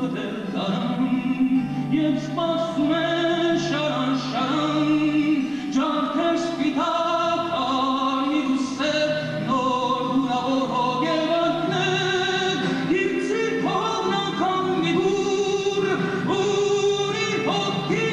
մտել տարան, և սպասում I'll